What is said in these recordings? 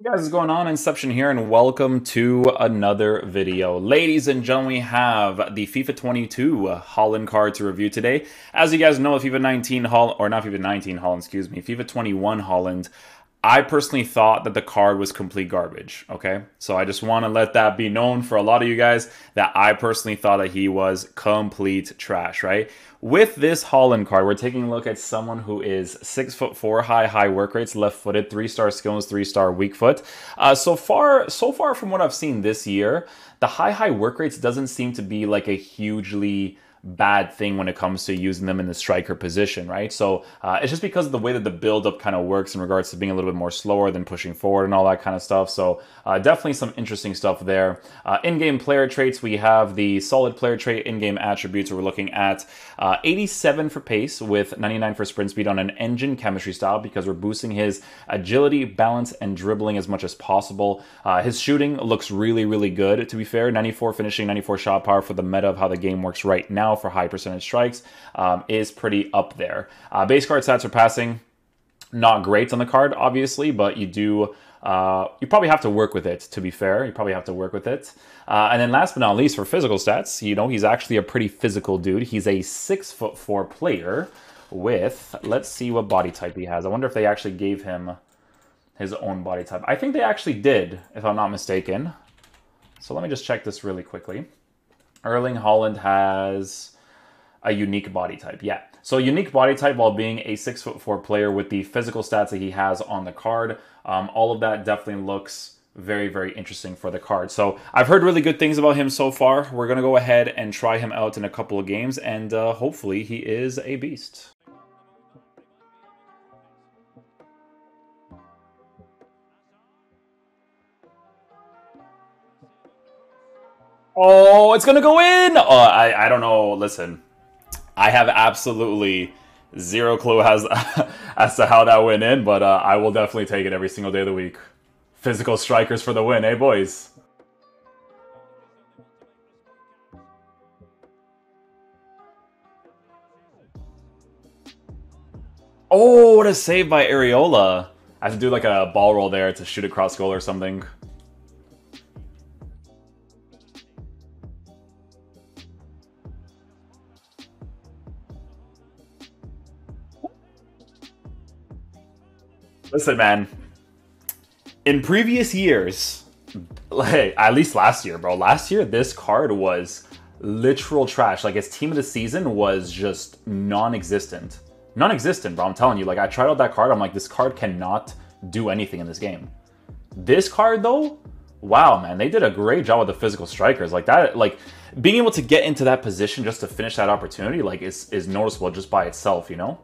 Hey guys, what's going on? Inception here, and welcome to another video. Ladies and gentlemen, we have the FIFA 22 Haaland card to review today. As you guys know, FIFA 19 Haaland, or not FIFA 19 Haaland, excuse me, FIFA 21 Haaland I personally thought that the card was complete garbage. Okay. So I just want to let that be known for a lot of you guys that I personally thought that he was complete trash, right? With this Haaland card, we're taking a look at someone who is six foot four high, high work rates, left footed, three star skills, three star weak foot. Uh, so far, so far from what I've seen this year, the high, high work rates doesn't seem to be like a hugely bad thing when it comes to using them in the striker position, right? So uh, it's just because of the way that the build-up kind of works in regards to being a little bit more slower than pushing forward and all that kind of stuff. So uh, definitely some interesting stuff there. Uh, in-game player traits, we have the solid player trait in-game attributes. We're looking at uh, 87 for pace with 99 for sprint speed on an engine chemistry style because we're boosting his agility, balance, and dribbling as much as possible. Uh, his shooting looks really, really good, to be fair. 94 finishing, 94 shot power for the meta of how the game works right now for high percentage strikes um, is pretty up there. Uh, base card stats are passing, not great on the card, obviously, but you do. Uh, you probably have to work with it, to be fair. You probably have to work with it. Uh, and then last but not least, for physical stats, you know, he's actually a pretty physical dude. He's a six foot four player with, let's see what body type he has. I wonder if they actually gave him his own body type. I think they actually did, if I'm not mistaken. So let me just check this really quickly. Erling Haaland has a unique body type. Yeah. So unique body type while being a six foot four player with the physical stats that he has on the card. Um, all of that definitely looks very, very interesting for the card. So I've heard really good things about him so far. We're going to go ahead and try him out in a couple of games and uh, hopefully he is a beast. Oh, it's gonna go in! Oh, I, I don't know. Listen, I have absolutely zero clue as as to how that went in, but uh, I will definitely take it every single day of the week. Physical strikers for the win, hey boys. Oh, what a save by Areola. I have to do like a ball roll there to shoot across goal or something. Listen, man. In previous years, like at least last year, bro. Last year, this card was literal trash. Like his team of the season was just non-existent. Non-existent, bro. I'm telling you. Like I tried out that card. I'm like, this card cannot do anything in this game. This card, though, wow, man, they did a great job with the physical strikers. Like that, like being able to get into that position just to finish that opportunity, like is is noticeable just by itself, you know.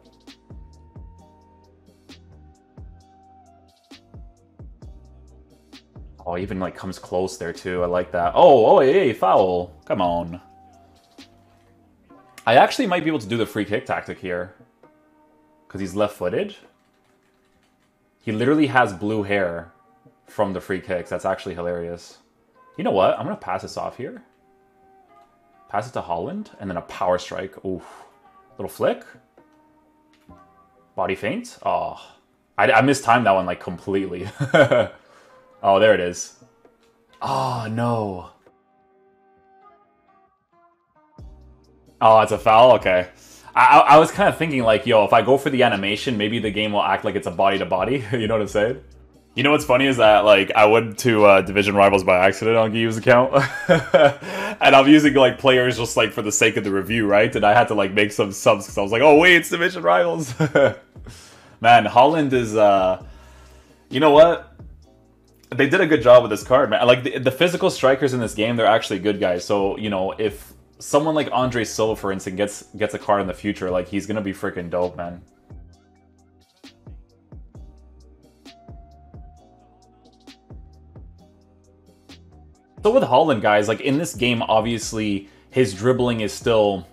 Oh, even like comes close there too. I like that. Oh, oh, hey, foul. Come on. I actually might be able to do the free kick tactic here. Because he's left-footed. He literally has blue hair from the free kicks. That's actually hilarious. You know what? I'm going to pass this off here. Pass it to Haaland. And then a power strike. Oof. Little flick. Body feint. Oh. I, I mistimed that one like completely. Oh, there it is. Oh, no. Oh, it's a foul? Okay. I, I was kind of thinking like, yo, if I go for the animation, maybe the game will act like it's a body-to-body. -body. you know what I'm saying? You know what's funny is that like I went to uh, Division Rivals by accident on Guillaume's account, and I'm using like players just like for the sake of the review, right? And I had to like make some subs because I was like, oh wait, it's Division Rivals. Man, Haaland is, uh, you know what? They did a good job with this card, man. Like the, the, physical strikers in this game, they're actually good guys. So you know, if someone like Andre Silva, for instance, gets gets a card in the future, like he's gonna be freaking dope, man. So with Haaland, guys, like in this game, obviously his dribbling is still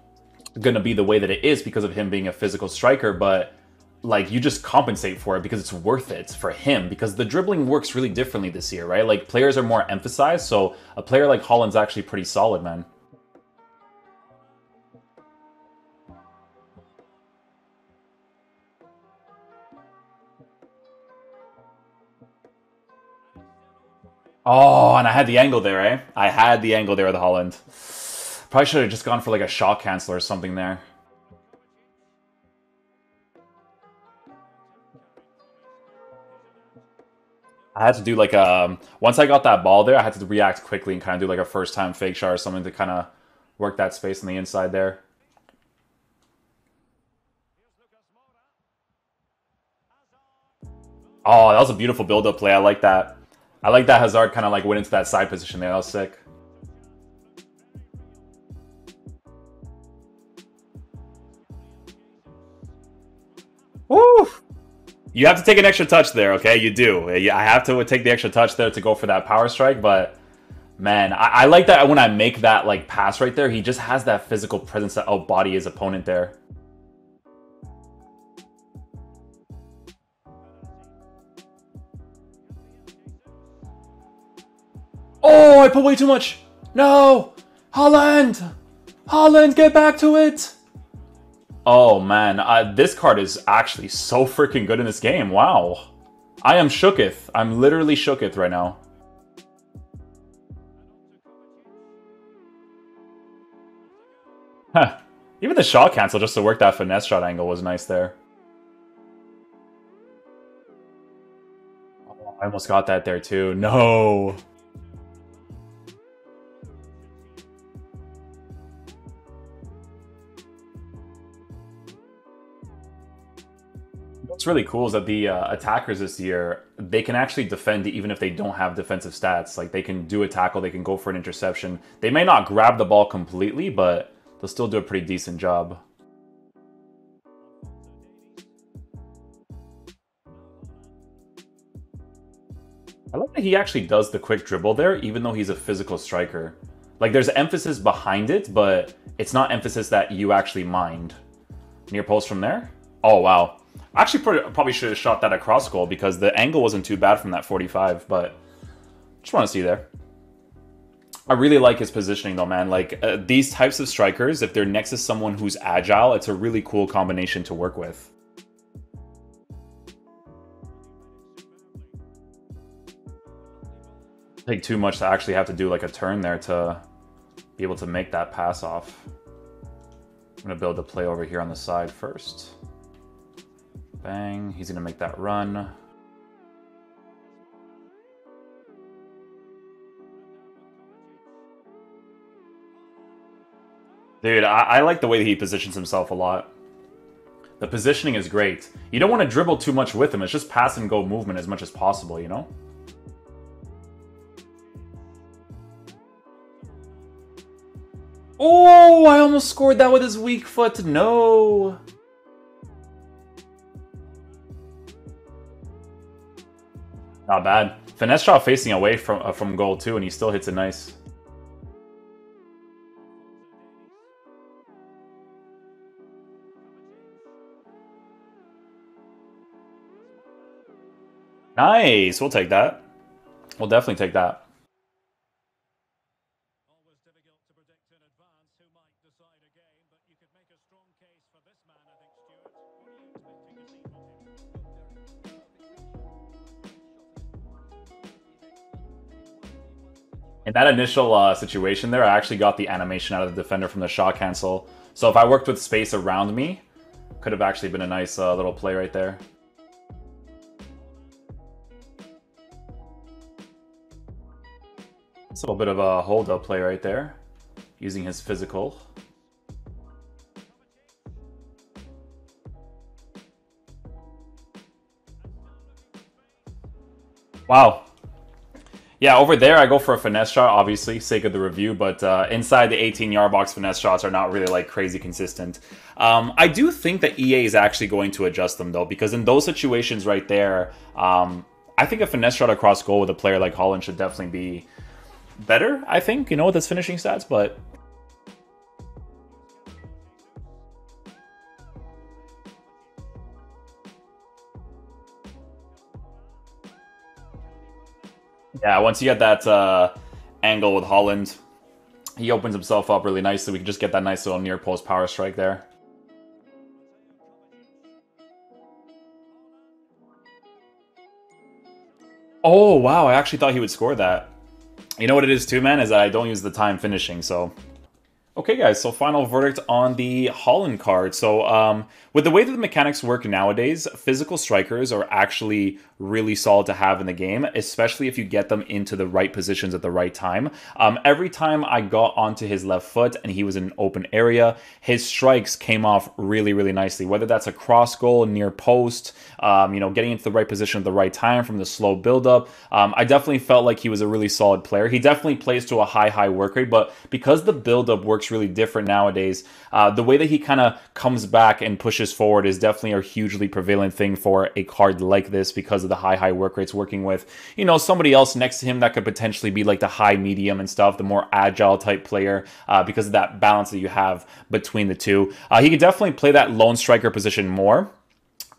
gonna be the way that it is because of him being a physical striker, but like you just compensate for it because it's worth it for him because the dribbling works really differently this year, right? Like players are more emphasized, so a player like Haaland's actually pretty solid, man. Oh, and I had the angle there, eh? I had the angle there with Haaland. Probably should have just gone for like a shot cancel or something there. I had to do like a... Um, once I got that ball there, I had to react quickly and kind of do like a first time fake shot or something to kind of work that space on the inside there. Oh, that was a beautiful build-up play. I like that. I like that Hazard kind of like went into that side position there. That was sick. You have to take an extra touch there, okay? You do. I have to take the extra touch there to go for that power strike, but man, I, I like that when I make that like pass right there, he just has that physical presence to outbody oh, his opponent there. Oh, I put way too much. No! Haaland, Haaland, get back to it! Oh man, this card is actually so freaking good in this game. Wow. I am shooketh. I'm literally shooketh right now. Huh. Even the shot cancel just to work that finesse shot angle was nice there. Oh, I almost got that there too. No. What's really cool is that the uh, attackers this year, they can actually defend even if they don't have defensive stats. Like they can do a tackle, they can go for an interception. They may not grab the ball completely, but they'll still do a pretty decent job. I like that he actually does the quick dribble there, even though he's a physical striker. Like there's emphasis behind it, but it's not emphasis that you actually mind. Near post from there? Oh, wow. Actually, probably should have shot that across goal because the angle wasn't too bad from that 45, but just want to see there. I really like his positioning though, man. Like uh, these types of strikers, if they're next to someone who's agile, it's a really cool combination to work with. Take too much to actually have to do like a turn there to be able to make that pass off. I'm gonna build a play over here on the side first. Bang. He's going to make that run. Dude, I, I, like the way that he positions himself a lot. The positioning is great. You don't want to dribble too much with him. It's just pass and go movement as much as possible, you know? Oh, I almost scored that with his weak foot. No. Not bad. Finesse shot facing away from uh, from goal too, and he still hits it nice. Nice. We'll take that. We'll definitely take that. In that initial uh, situation there, I actually got the animation out of the defender from the shot cancel. So if I worked with space around me, could have actually been a nice uh, little play right there. It's a little bit of a hold-up play right there, using his physical. Wow, yeah, over there I go for a finesse shot, obviously, sake of the review, but uh, inside the 18-yard box, finesse shots are not really like crazy consistent. Um, I do think that EA is actually going to adjust them though, because in those situations right there, um, I think a finesse shot across goal with a player like Haaland should definitely be better. I think you know with his finishing stats, but Yeah, once you get that uh, angle with Haaland, he opens himself up really nicely. We can just get that nice little near post power strike there. Oh, wow. I actually thought he would score that. You know what it is too, man, is that I don't use the time finishing, so Okay, guys, so final verdict on the Haaland card. So, um, with the way that the mechanics work nowadays, physical strikers are actually really solid to have in the game, especially if you get them into the right positions at the right time. Um, every time I got onto his left foot and he was in an open area, his strikes came off really, really nicely. Whether that's a cross goal near post, um, you know, getting into the right position at the right time from the slow buildup, um, I definitely felt like he was a really solid player. He definitely plays to a high, high work rate, but because the buildup works works really different nowadays. Uh, the way that he kind of comes back and pushes forward is definitely a hugely prevalent thing for a card like this because of the high, high work rates working with, you know, somebody else next to him that could potentially be like the high, medium and stuff, the more agile type player uh, because of that balance that you have between the two. Uh, he could definitely play that lone striker position more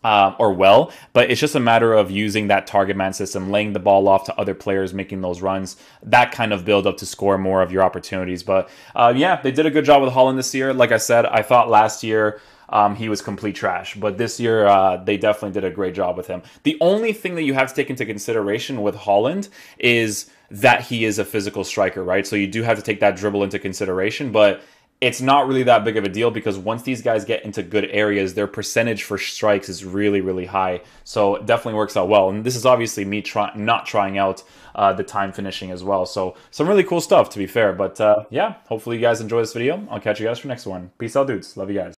um, or well, but it's just a matter of using that target man system, laying the ball off to other players, making those runs, that kind of build up to score more of your opportunities. But uh, yeah, they did a good job with Haaland this year. Like I said, I thought last year. Um, he was complete trash. But this year, uh, they definitely did a great job with him. The only thing that you have to take into consideration with Haaland is that he is a physical striker, right? So you do have to take that dribble into consideration. But it's not really that big of a deal because once these guys get into good areas, their percentage for strikes is really, really high. So it definitely works out well. And this is obviously me try- not trying out uh, the time finishing as well. So some really cool stuff, to be fair. But uh, yeah, hopefully you guys enjoy this video. I'll catch you guys for next one. Peace out, dudes. Love you guys.